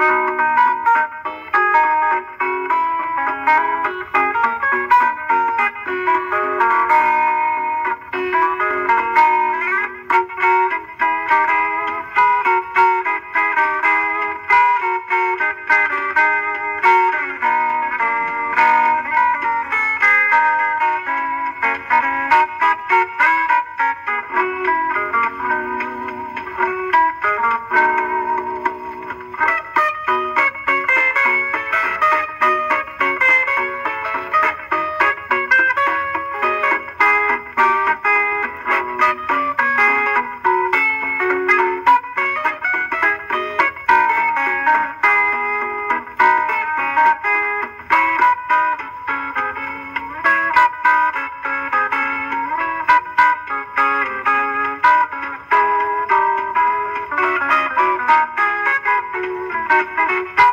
Música Thank you.